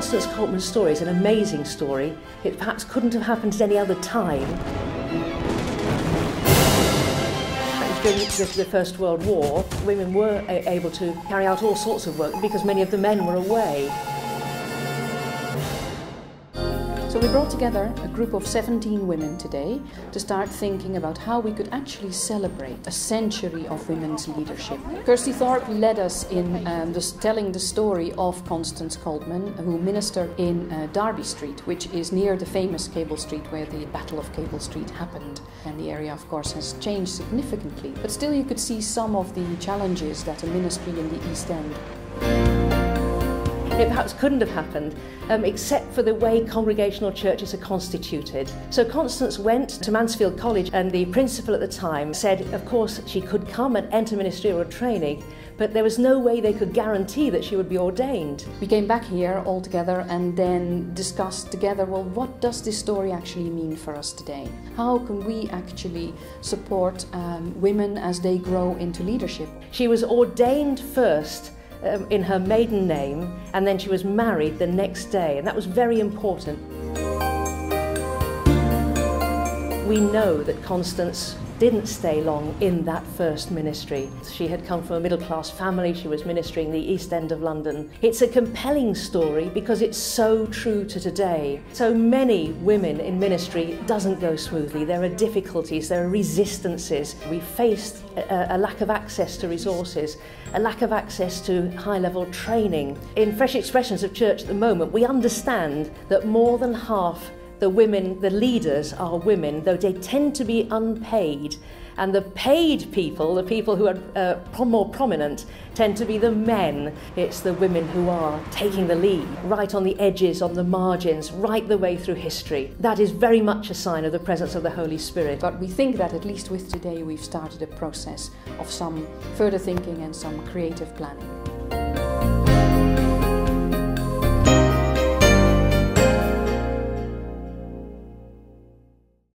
Constance Coltman's story is an amazing story. It perhaps couldn't have happened at any other time. During the First World War, women were able to carry out all sorts of work because many of the men were away. So we brought together a group of 17 women today to start thinking about how we could actually celebrate a century of women's leadership. Kirsty Thorpe led us in um, telling the story of Constance Coltman, who ministered in uh, Darby Street, which is near the famous Cable Street where the Battle of Cable Street happened. And the area, of course, has changed significantly. But still, you could see some of the challenges that a ministry in the East End it perhaps couldn't have happened um, except for the way congregational churches are constituted. So Constance went to Mansfield College and the principal at the time said of course she could come and enter ministerial training but there was no way they could guarantee that she would be ordained. We came back here all together and then discussed together, well, what does this story actually mean for us today? How can we actually support um, women as they grow into leadership? She was ordained first um, in her maiden name, and then she was married the next day, and that was very important. We know that Constance didn't stay long in that first ministry. She had come from a middle class family, she was ministering the East End of London. It's a compelling story because it's so true to today. So many women in ministry doesn't go smoothly. There are difficulties, there are resistances. We faced a, a lack of access to resources, a lack of access to high level training. In Fresh Expressions of Church at the moment, we understand that more than half the women, the leaders are women, though they tend to be unpaid. And the paid people, the people who are uh, more prominent, tend to be the men. It's the women who are taking the lead, right on the edges, on the margins, right the way through history. That is very much a sign of the presence of the Holy Spirit. But we think that at least with today we've started a process of some further thinking and some creative planning.